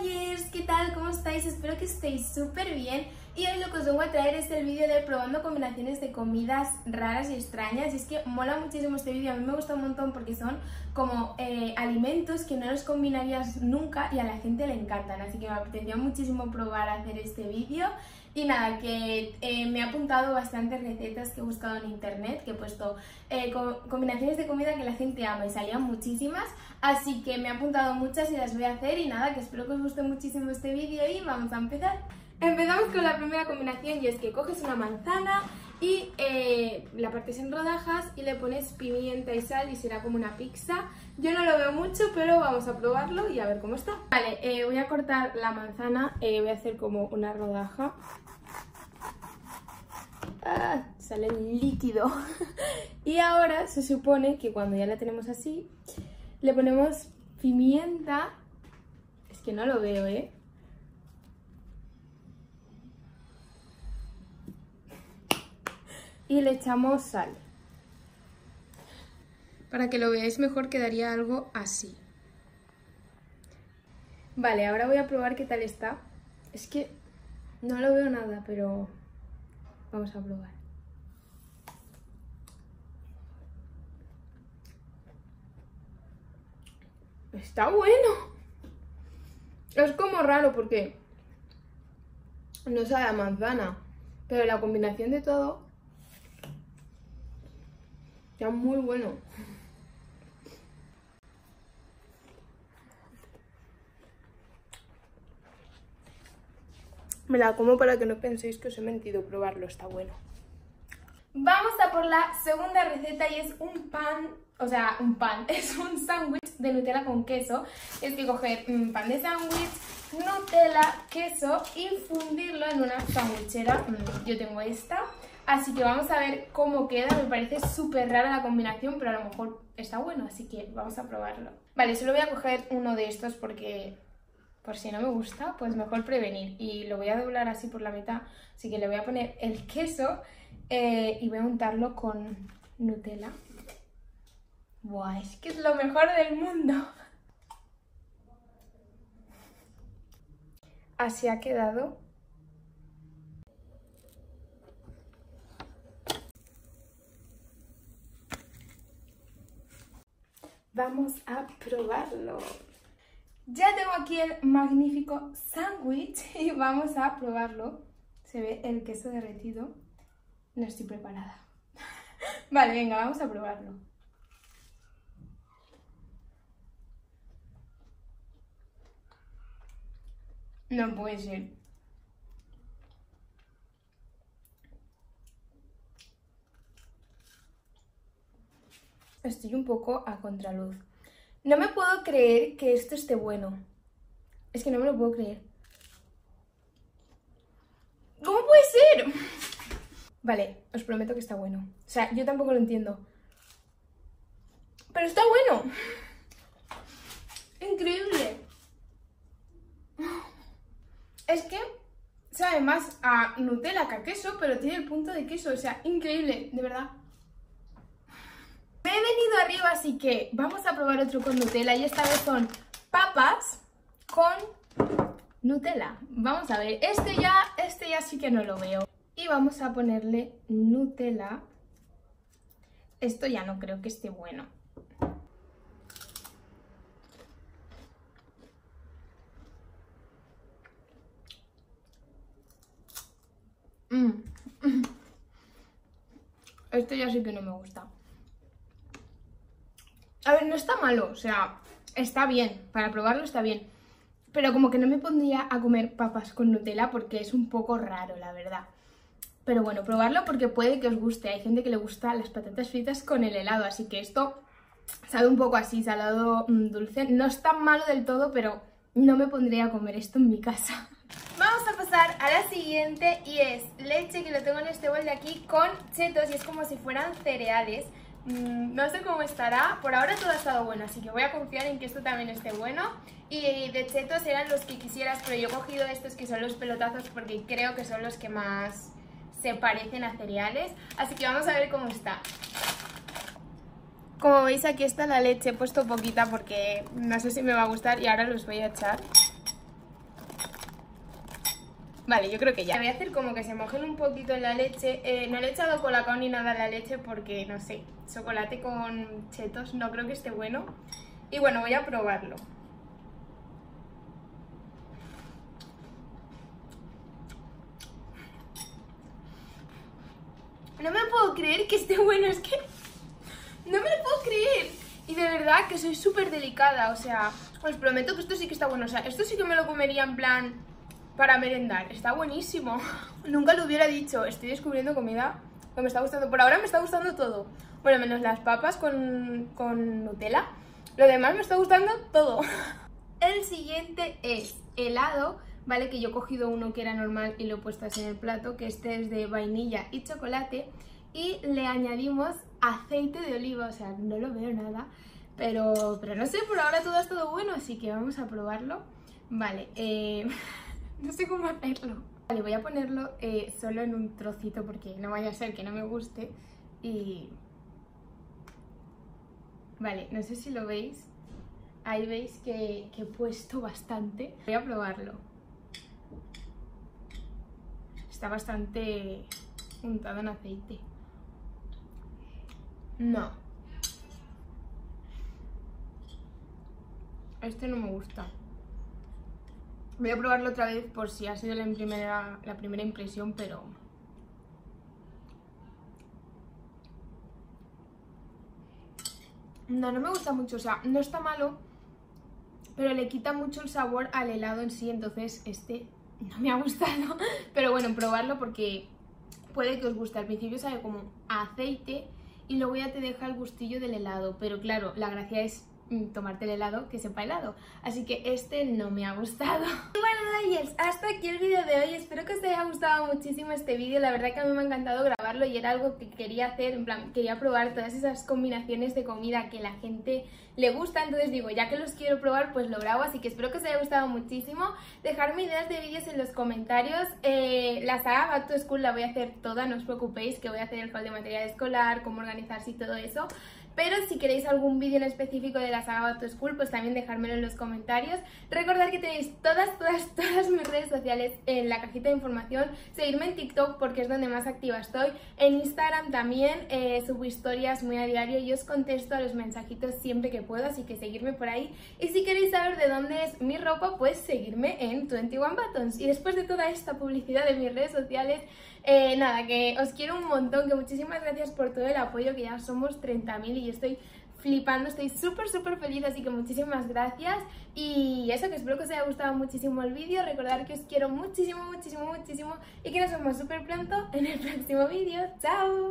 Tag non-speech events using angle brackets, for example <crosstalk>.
Hola ¿qué tal? ¿Cómo estáis? Espero que estéis súper bien y hoy lo que os vengo a traer es el vídeo de probando combinaciones de comidas raras y extrañas. Y es que mola muchísimo este vídeo, a mí me gusta un montón porque son como eh, alimentos que no los combinarías nunca y a la gente le encantan, así que me apetecía muchísimo probar hacer este vídeo. Y nada, que eh, me he apuntado bastantes recetas que he buscado en internet, que he puesto eh, combinaciones de comida que la gente ama y salían muchísimas, así que me he apuntado muchas y las voy a hacer. Y nada, que espero que os guste muchísimo este vídeo y vamos a empezar. Empezamos con la primera combinación y es que coges una manzana y eh, la partes en rodajas y le pones pimienta y sal y será como una pizza. Yo no lo veo mucho, pero vamos a probarlo y a ver cómo está. Vale, voy a cortar la manzana, voy a hacer como una rodaja Ah, sale líquido. <laughs> y ahora se supone que cuando ya la tenemos así, le ponemos pimienta. Es que no lo veo, ¿eh? Y le echamos sal. Para que lo veáis mejor quedaría algo así. Vale, ahora voy a probar qué tal está. Es que no lo veo nada, pero Vamos a probar. Está bueno. Es como raro porque no sabe a manzana, pero la combinación de todo está muy bueno. Me la como para que no penséis que os he mentido, probarlo, está bueno. Vamos a por la segunda receta y es un pan, o sea, un pan, <laughs> es un sándwich de Nutella con queso. Es que coger un pan de sándwich, Nutella, queso y fundirlo en una sandwichera. Mm, yo tengo esta, así que vamos a ver cómo queda. Me parece súper rara la combinación, pero a lo mejor está bueno, así que vamos a probarlo. Vale, solo voy a coger uno de estos porque por si no me gusta, pues mejor prevenir. Y lo voy a doblar así por la mitad, así que le voy a poner el queso eh, y voy a untarlo con Nutella. ¡Buah! Es que es lo mejor del mundo. Así ha quedado. Vamos a probarlo. Ya tengo aquí el magnífico sándwich <laughs> y vamos a probarlo. Se ve el queso derretido. No estoy preparada. <laughs> vale, venga, vamos a probarlo. No puede ser. Estoy un poco a contraluz. No me puedo creer que esto esté bueno. Es que no me lo puedo creer. ¿Cómo puede ser? Vale, os prometo que está bueno. O sea, yo tampoco lo entiendo. Pero está bueno. Increíble. Es que sabe más a Nutella que a queso, pero tiene el punto de queso. O sea, increíble, de verdad. He venido arriba, así que vamos a probar otro con Nutella. Y esta vez son papas con Nutella. Vamos a ver, este ya, este ya sí que no lo veo. Y vamos a ponerle Nutella. Esto ya no creo que esté bueno. Mm. <laughs> Esto ya sí que no me gusta. A ver, no está malo, o sea, está bien, para probarlo está bien. Pero como que no me pondría a comer papas con Nutella porque es un poco raro, la verdad. Pero bueno, probarlo porque puede que os guste. Hay gente que le gusta las patatas fritas con el helado, así que esto sabe un poco así, salado mm, dulce. No es tan malo del todo, pero no me pondría a comer esto en mi casa. <laughs> Vamos a pasar a la siguiente y es leche que lo tengo en este bol de aquí con chetos y es como si fueran cereales. Mm, no sé cómo estará, por ahora todo ha estado bueno, así que voy a confiar en que esto también esté bueno. Y de chetos eran los que quisieras, pero yo he cogido estos que son los pelotazos porque creo que son los que más se parecen a cereales. Así que vamos a ver cómo está. Como veis aquí está la leche, he puesto poquita porque no sé si me va a gustar y ahora los voy a echar. Vale, yo creo que ya. Voy a hacer como que se mojen un poquito en la leche. Eh, no le he echado colacao ni nada a la leche porque, no sé, chocolate con chetos no creo que esté bueno. Y bueno, voy a probarlo. No me puedo creer que esté bueno, es que... No me lo puedo creer. Y de verdad que soy súper delicada, o sea, os prometo que esto sí que está bueno. O sea, esto sí que me lo comería en plan para merendar. Está buenísimo. <laughs> Nunca lo hubiera dicho. Estoy descubriendo comida que me está gustando. Por ahora me está gustando todo. Bueno, menos las papas con, con Nutella. Lo demás me está gustando todo. <laughs> El siguiente es helado, ¿vale? Que yo he cogido uno que era normal y lo he puesto así en el plato, que este es de vainilla y chocolate. Y le añadimos aceite de oliva, o sea, no lo veo nada. Pero, pero no sé, por ahora todo es todo bueno, así que vamos a probarlo. Vale, eh... <laughs> no sé cómo hacerlo. Vale, voy a ponerlo eh, solo en un trocito porque no vaya a ser que no me guste. Y... Vale, no sé si lo veis. Ahí veis que, que he puesto bastante. Voy a probarlo. Está bastante untado en aceite. No. Este no me gusta. Voy a probarlo otra vez por si ha sido la primera, la primera impresión, pero... No, no me gusta mucho, o sea, no está malo, pero le quita mucho el sabor al helado en sí, entonces este no me ha <laughs> gustado. Pero bueno, probarlo porque puede que os guste. Al principio sabe como aceite y luego ya te deja el gustillo del helado, pero claro, la gracia es tomarte el helado que sepa helado. Así que este no me ha gustado. <laughs> Bueno, Dayers, hasta aquí el vídeo de hoy. Espero que os haya gustado muchísimo este vídeo. La verdad que a mí me ha encantado grabarlo y era algo que quería hacer. En plan, quería probar todas esas combinaciones de comida que la gente le gusta. Entonces digo, ya que los quiero probar, pues lo grabo. Así que espero que os haya gustado muchísimo. Dejarme ideas de vídeos en los comentarios. Eh, la saga Back to School la voy a hacer toda, no os preocupéis, que voy a hacer el haul de material escolar, cómo organizarse y todo eso. Pero si queréis algún vídeo en específico de la saga Back to School, pues también dejármelo en los comentarios. Recordad que tenéis todas, todas, <laughs> todas mis redes sociales en la cajita de información. Seguirme en TikTok porque es donde más activa estoy. En Instagram también eh, subo historias muy a diario y os contesto a los mensajitos siempre que puedo, así que seguirme por ahí. Y si queréis saber de dónde es mi ropa, pues seguirme en 21 Buttons. Y después de toda esta publicidad de mis redes sociales, eh, nada, que os quiero un montón, que muchísimas gracias por todo el apoyo, que ya somos 30.000 y estoy flipando, estoy súper súper feliz, así que muchísimas gracias y eso, que espero que os haya gustado muchísimo el vídeo, recordar que os quiero muchísimo, muchísimo, muchísimo y que nos vemos súper pronto en el próximo vídeo, ¡chao!